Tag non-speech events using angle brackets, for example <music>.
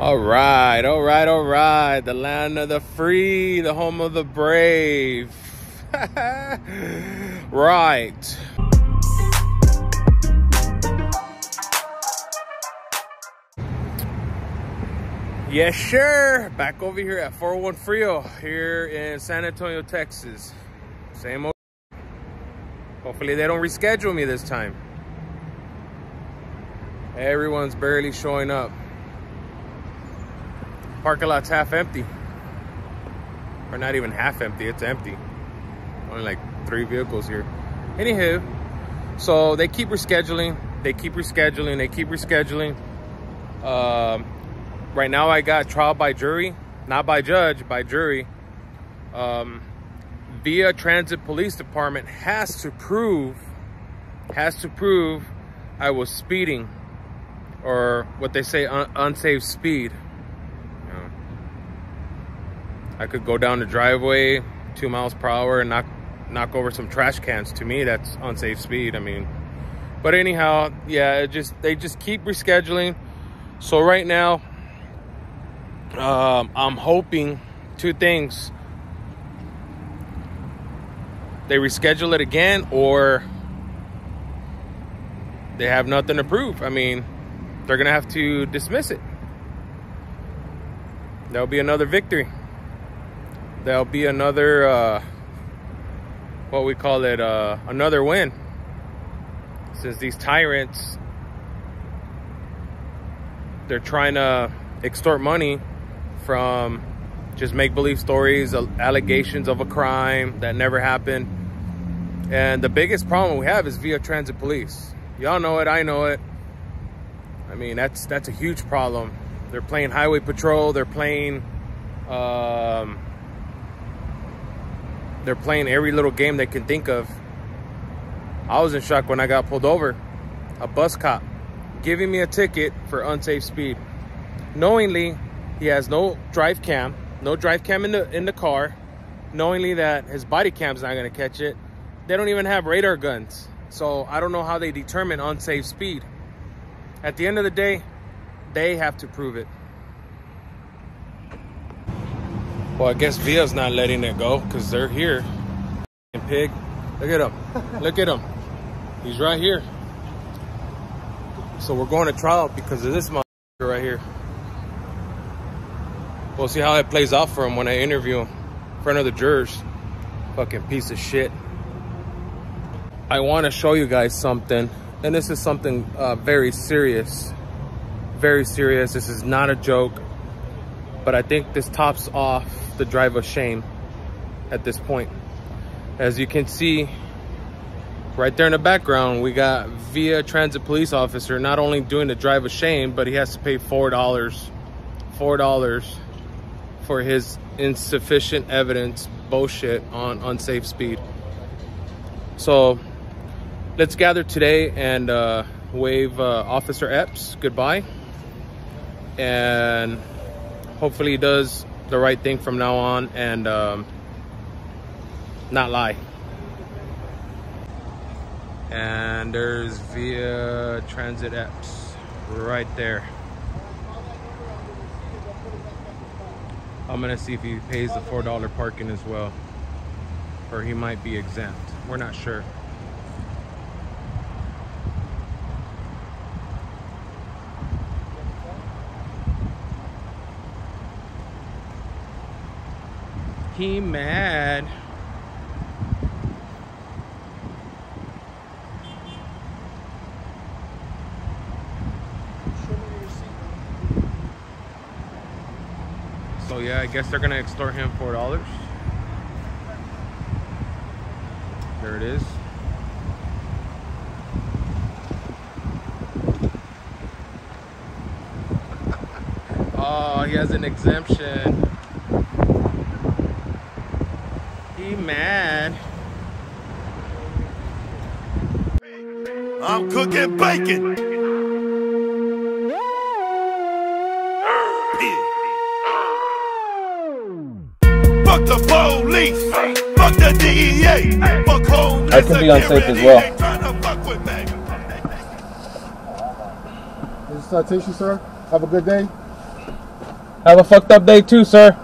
All right, all right, all right. The land of the free, the home of the brave. <laughs> right. Yes, sure. Back over here at 401 Frio here in San Antonio, Texas. Same old. Hopefully they don't reschedule me this time. Everyone's barely showing up. Parking lot's half empty. Or not even half empty, it's empty. Only like three vehicles here. Anywho, so they keep rescheduling, they keep rescheduling, they keep rescheduling. Um, right now I got trial by jury, not by judge, by jury. Um, via Transit Police Department has to prove, has to prove I was speeding or what they say un unsafe speed. I could go down the driveway two miles per hour and knock knock over some trash cans. To me, that's unsafe speed. I mean, but anyhow, yeah, just they just keep rescheduling. So right now, um, I'm hoping two things. They reschedule it again or they have nothing to prove. I mean, they're going to have to dismiss it. That'll be another victory. There'll be another, uh, what we call it, uh, another win. Since these tyrants, they're trying to extort money from just make believe stories, allegations of a crime that never happened. And the biggest problem we have is via transit police. Y'all know it, I know it. I mean, that's that's a huge problem. They're playing highway patrol, they're playing um, they're playing every little game they can think of. I was in shock when I got pulled over. A bus cop giving me a ticket for unsafe speed. Knowingly he has no drive cam, no drive cam in the in the car, knowingly that his body cam's not gonna catch it. They don't even have radar guns. So I don't know how they determine unsafe speed. At the end of the day, they have to prove it. Well, I guess Via's not letting it go because they're here. Pig, look at him. <laughs> look at him. He's right here. So we're going to trial because of this motherfucker right here. We'll see how it plays out for him when I interview him in front of the jurors. Fucking piece of shit. I want to show you guys something. And this is something uh, very serious. Very serious. This is not a joke. But I think this tops off the drive of shame at this point. As you can see, right there in the background, we got via transit police officer not only doing the drive of shame, but he has to pay $4. $4 for his insufficient evidence bullshit on unsafe speed. So let's gather today and uh, wave uh, Officer Epps goodbye. And hopefully he does the right thing from now on and um, not lie. And there's via Transit Epps right there. I'm gonna see if he pays the $4 parking as well. Or he might be exempt. We're not sure. He mad. So yeah, I guess they're gonna extort him four dollars. There it is. <laughs> oh, he has an exemption. He mad. I'm cooking bacon. Fuck the police. Fuck the DEA. Fuck home. I can be unsafe as well. This is citation, sir. Have a good day. Have a fucked up day too, sir.